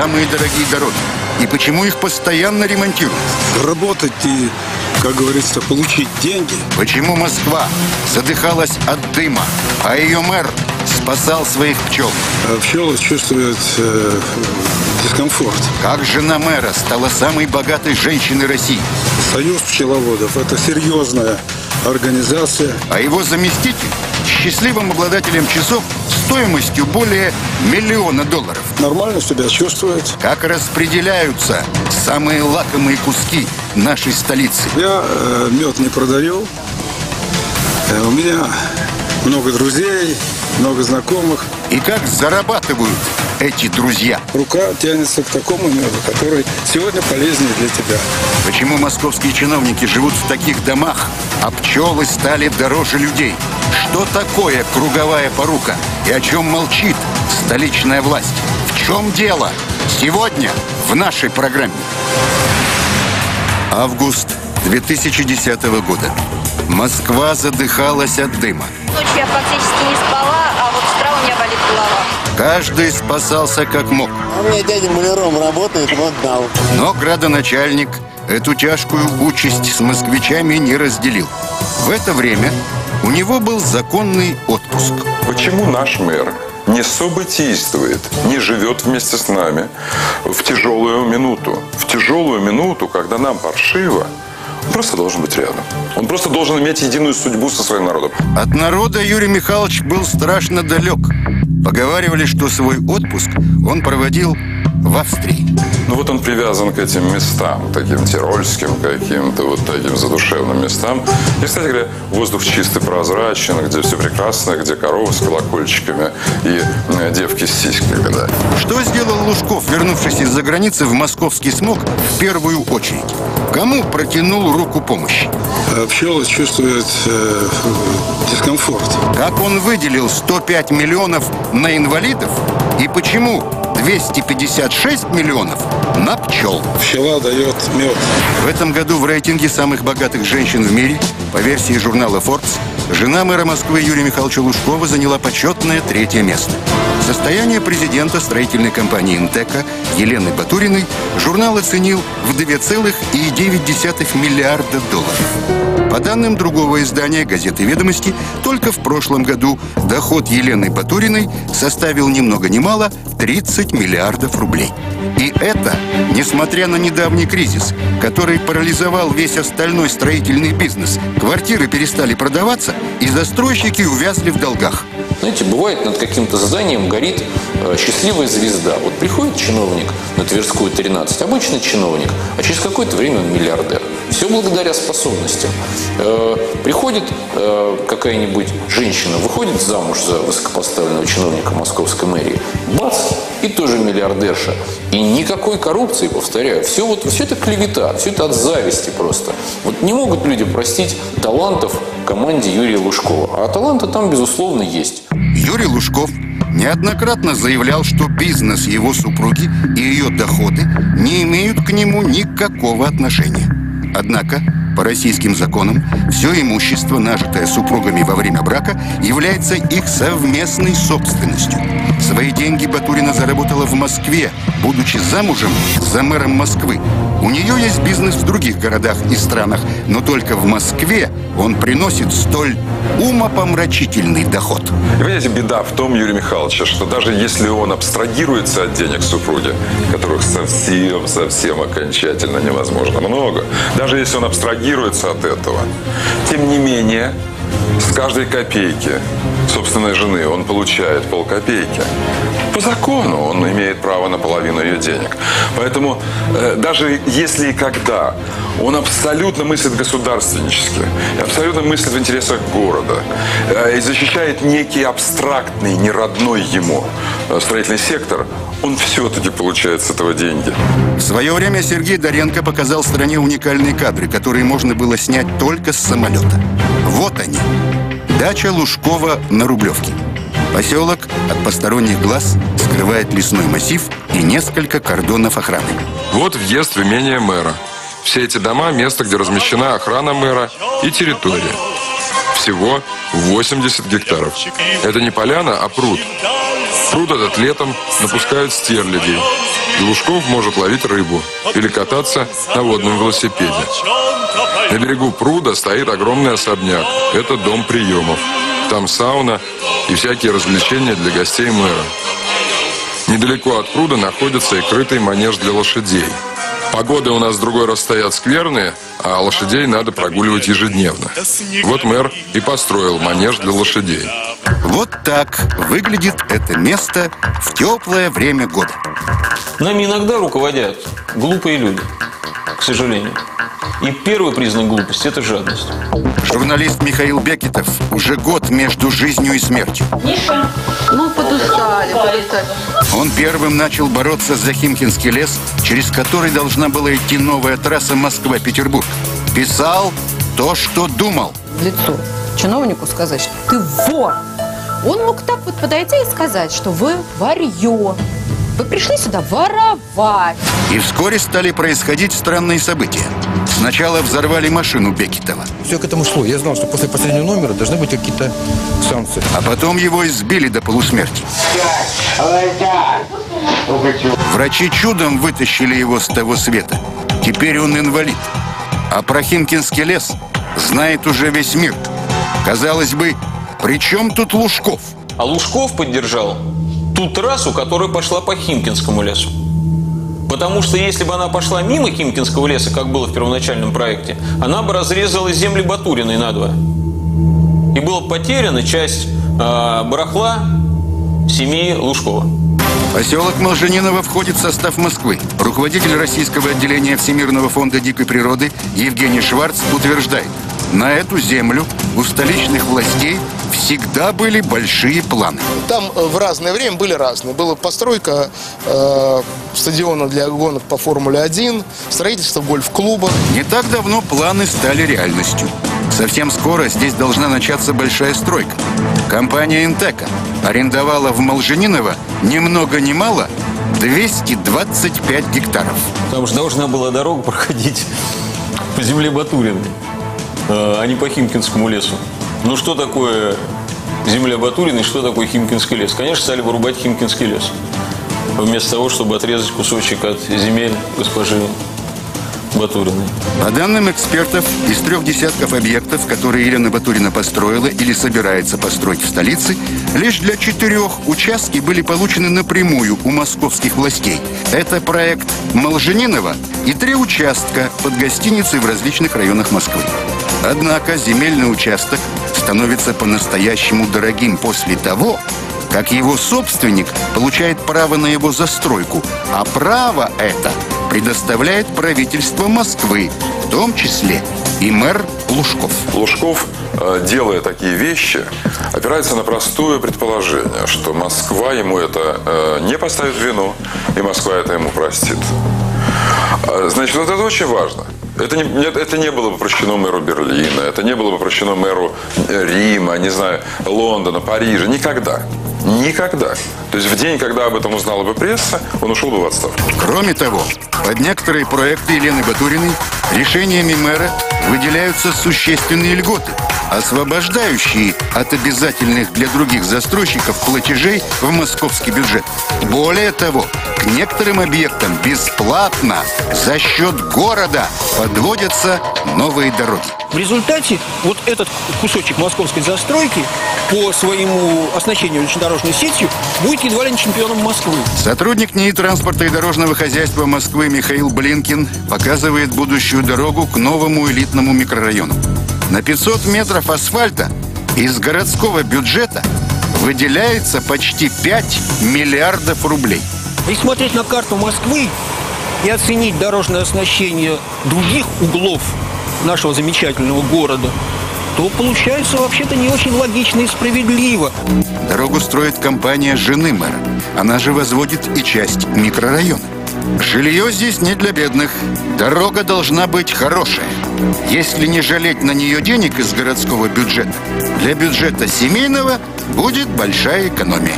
самые дорогие дороги? И почему их постоянно ремонтируют? Работать и, как говорится, получить деньги. Почему Москва задыхалась от дыма, а ее мэр спасал своих пчел? А пчелы чувствуют э, дискомфорт. Как жена мэра стала самой богатой женщиной России? Союз пчеловодов – это серьезная организация. А его заместитель счастливым обладателем часов стоимостью более миллиона долларов. Нормально себя чувствует. Как распределяются самые лакомые куски нашей столицы? Я э, мед не продаю. Э, у меня много друзей, много знакомых. И как зарабатывают эти друзья? Рука тянется к такому меду, который сегодня полезнее для тебя. Почему московские чиновники живут в таких домах, а пчелы стали дороже людей? Что такое круговая порука? И о чем молчит столичная власть? В чем дело? Сегодня в нашей программе. Август 2010 года. Москва задыхалась от дыма. Ночью я практически не спала, а вот с утра у меня болит голова. Каждый спасался как мог. У меня дядя маляром работает, вот дал. Но градоначальник эту тяжкую участь с москвичами не разделил. В это время у него был законный отпуск. Почему наш мэр не событийствует, не живет вместе с нами в тяжелую минуту? В тяжелую минуту, когда нам паршиво, он просто должен быть рядом. Он просто должен иметь единую судьбу со своим народом. От народа Юрий Михайлович был страшно далек. Поговаривали, что свой отпуск он проводил в Австрии. Ну вот он привязан к этим местам, таким тирольским каким-то, вот таким задушевным местам. И, кстати говоря, воздух чистый, прозрачен, где все прекрасно, где коровы с колокольчиками и э, девки с сиськами, да. Что сделал Лужков, вернувшись из-за границы в московский смог в первую очередь? Кому протянул руку помощи? А пчелы чувствуют э, дискомфорт. Как он выделил 105 миллионов на инвалидов? И почему 256 миллионов на пчел? Пчела дает мед. В этом году в рейтинге самых богатых женщин в мире, по версии журнала Forbes, жена мэра Москвы Юрия Михайловича Лужкова заняла почетное третье место. Состояние президента строительной компании «Интека» Елены Батуриной журнал оценил в 2,9 миллиарда долларов. По данным другого издания газеты «Ведомости», только в прошлом году доход Елены Батуриной составил ни много ни мало 30 миллиардов рублей. И это несмотря на недавний кризис, который парализовал весь остальной строительный бизнес. Квартиры перестали продаваться, и застройщики увязли в долгах. Знаете, бывает над каким-то зданием горит э, счастливая звезда. Вот приходит чиновник на Тверскую 13, обычный чиновник, а через какое-то время он миллиардер. Все благодаря способностям. Э, приходит э, какая-нибудь женщина, выходит замуж за высокопоставленного чиновника московской мэрии, бац, и тоже миллиардерша. И никакой коррупции, повторяю. Все, вот, все это клевета, все это от зависти просто. Вот не могут люди простить талантов команде Юрия Лужкова. А таланты там, безусловно, есть. Юрий Лужков неоднократно заявлял, что бизнес его супруги и ее доходы не имеют к нему никакого отношения. Однако, по российским законам, все имущество, нажитое супругами во время брака, является их совместной собственностью. Свои деньги Батурина заработала в Москве, будучи замужем за мэром Москвы. У нее есть бизнес в других городах и странах, но только в Москве он приносит столь умопомрачительный доход. И понимаете, беда в том, Юрий Михайлович, что даже если он абстрагируется от денег супруги, которых совсем-совсем окончательно невозможно много, даже если он абстрагируется от этого, тем не менее, с каждой копейки собственной жены он получает полкопейки. По закону он имеет право на половину ее денег. Поэтому э, даже если и когда он абсолютно мыслит государственнически, абсолютно мыслит в интересах города, э, и защищает некий абстрактный, неродной ему э, строительный сектор, он все-таки получает с этого деньги. В свое время Сергей Доренко показал стране уникальные кадры, которые можно было снять только с самолета. Вот они. Дача Лужкова на Рублевке. Поселок от посторонних глаз скрывает лесной массив и несколько кордонов охраны. Вот въезд в имение мэра. Все эти дома – место, где размещена охрана мэра и территория. Всего 80 гектаров. Это не поляна, а пруд. Пруд этот летом напускают стерлядей. И Лужков может ловить рыбу или кататься на водном велосипеде. На берегу пруда стоит огромный особняк. Это дом приемов. Там сауна и всякие развлечения для гостей мэра. Недалеко от пруда находится и крытый манеж для лошадей. Погоды у нас в другой раз стоят скверные, а лошадей надо прогуливать ежедневно. Вот мэр и построил манеж для лошадей. Вот так выглядит это место в теплое время года. Нами иногда руководят глупые люди, к сожалению. И первый признак глупости – это жадность. Журналист Михаил Бекетов уже год между жизнью и смертью. Ну, подустали, подустали. Он первым начал бороться за Химкинский лес, через который должна была идти новая трасса Москва-Петербург. Писал то, что думал. В лицо чиновнику сказать, что ты вор. Он мог так вот подойти и сказать, что вы варье. Вы пришли сюда воровать. И вскоре стали происходить странные события. Сначала взорвали машину Бекетова, Все к этому шло. Я знал, что после последнего номера должны быть какие-то санкции. а потом его избили до полусмерти. Врачи чудом вытащили его с того света. Теперь он инвалид. А про Химкинский лес знает уже весь мир. Казалось бы, при чем тут Лужков? А Лужков поддержал ту трассу, которая пошла по Химкинскому лесу. Потому что если бы она пошла мимо Химкинского леса, как было в первоначальном проекте, она бы разрезала земли Батуриной надвое. И была потеряна часть э, барахла семьи Лужкова. Поселок Молжениново входит в состав Москвы. Руководитель российского отделения Всемирного фонда дикой природы Евгений Шварц утверждает, на эту землю у столичных властей всегда были большие планы. Там э, в разное время были разные. Была постройка э, стадиона для гонок по Формуле-1, строительство гольф-клуба. Не так давно планы стали реальностью. Совсем скоро здесь должна начаться большая стройка. Компания «Интека» арендовала в Молжениново ни много ни мало 225 гектаров. Потому что должна была дорога проходить по земле Батуриной, а не по Химкинскому лесу. Ну что такое земля Батуриной, что такое Химкинский лес? Конечно, стали вырубать Химкинский лес. Вместо того, чтобы отрезать кусочек от земель госпожи Батуриной. По данным экспертов, из трех десятков объектов, которые Елена Батурина построила или собирается построить в столице, лишь для четырех участки были получены напрямую у московских властей. Это проект Молженинова и три участка под гостиницей в различных районах Москвы. Однако земельный участок становится по-настоящему дорогим после того, как его собственник получает право на его застройку, а право это предоставляет правительство Москвы, в том числе и мэр Лужков. Лужков, э, делая такие вещи, опирается на простое предположение, что Москва ему это э, не поставит вину, и Москва это ему простит. А, Значит, вот это очень важно. Это не, это не было бы прощено мэру Берлина, это не было бы прощено мэру э, Рима, не знаю, Лондона, Парижа. Никогда. Никогда. То есть в день, когда об этом узнала бы пресса, он ушел бы в отставку. Кроме того, под некоторые проекты Елены Батуриной решениями мэра выделяются существенные льготы, освобождающие от обязательных для других застройщиков платежей в московский бюджет. Более того, к некоторым объектам бесплатно за счет города подводятся новые дороги. В результате вот этот кусочек московской застройки по своему оснащению железнодорожной сетью будет едва ли не чемпионом Москвы. Сотрудник НИИ транспорта и дорожного хозяйства Москвы Михаил Блинкин показывает будущую дорогу к новому элитному микрорайону. На 500 метров асфальта из городского бюджета выделяется почти 5 миллиардов рублей. Если смотреть на карту Москвы и оценить дорожное оснащение других углов нашего замечательного города, то получается вообще-то не очень логично и справедливо. Дорогу строит компания жены мэра. Она же возводит и часть микрорайона. Жилье здесь не для бедных. Дорога должна быть хорошая. Если не жалеть на нее денег из городского бюджета, для бюджета семейного будет большая экономия.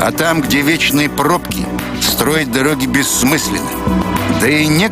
А там, где вечные пробки, строить дороги бессмысленно. Да и не